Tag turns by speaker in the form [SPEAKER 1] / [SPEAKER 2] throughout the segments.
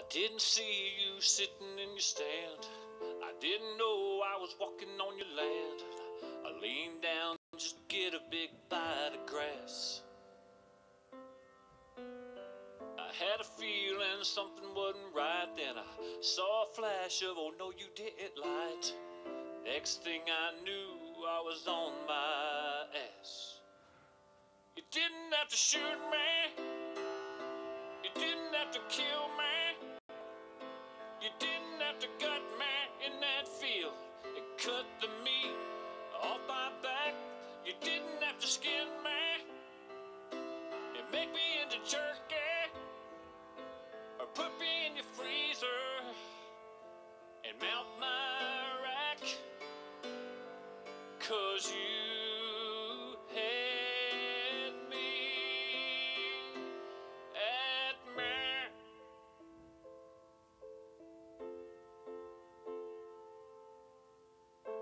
[SPEAKER 1] I didn't see you sitting in your stand. I didn't know I was walking on your land. I leaned down just to get a big bite of grass. I had a feeling something wasn't right. Then I saw a flash of, oh no, you didn't light. Next thing I knew, I was on my ass. You didn't have to shoot me. Cut the meat off my back. You didn't have to skin me and make me into jerky or put me in your freezer and melt my rack. Cause you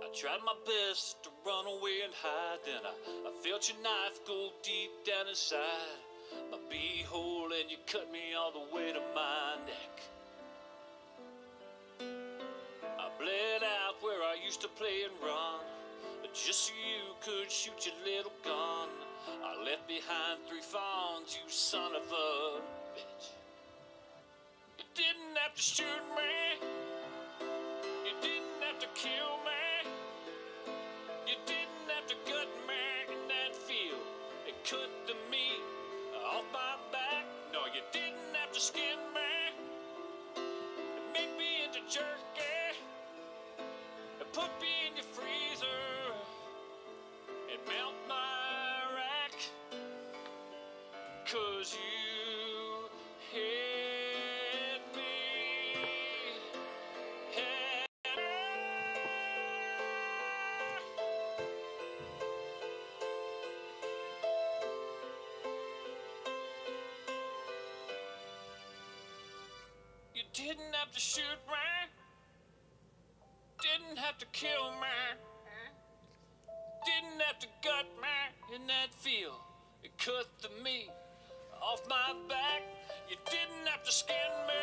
[SPEAKER 1] I tried my best to run away and hide, then I, I felt your knife go deep down inside my beehole, and you cut me all the way to my neck. I bled out where I used to play and run, just so you could shoot your little gun. I left behind three fawns, you son of a bitch. You didn't have to shoot me. You didn't have to kill you didn't have to skin me. And make me into jerky. And put me in your freezer. And melt my rack. Cause you hit didn't have to shoot me. Didn't have to kill me. Didn't have to gut me in that field. It cut the meat off my back. You didn't have to skin me